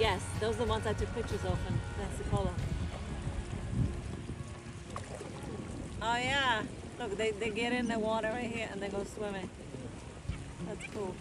Yes, those are the ones I took pictures of in Pensacola. Oh yeah, look, they, they get in the water right here and they go swimming. That's cool.